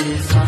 is.